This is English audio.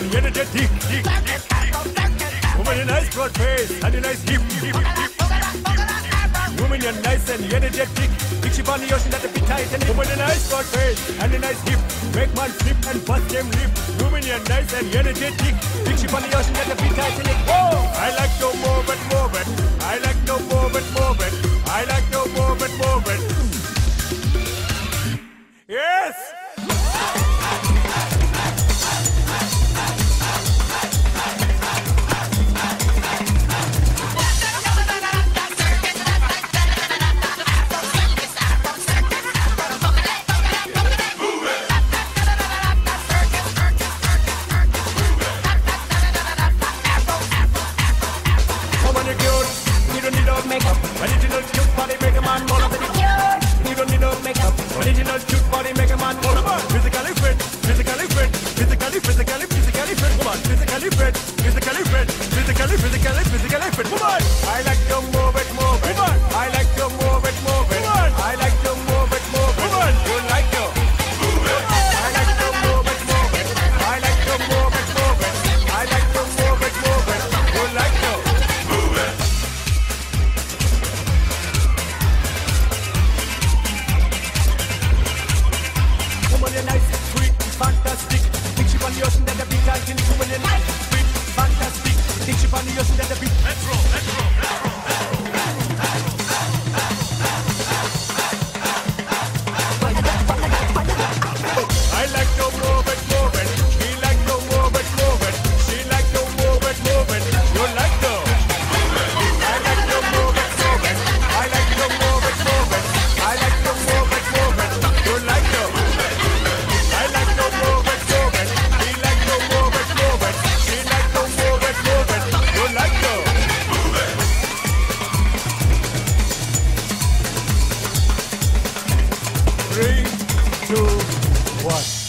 and energetic. Woman, you nice broad face and you nice hip. hip. Woman, you're nice and energetic. Big ship on the ocean at a be tight and woman, you nice broad face and you nice hip. Make man flip and bust them lip. Woman, you're nice and energetic. Big ship on the ocean at a be tight and it. Whoa! I like your move and move and. original cute body, make a man wanna burn. Physically fit, physically fit, physically, physically, physically fit. on the ocean that the beat two, one.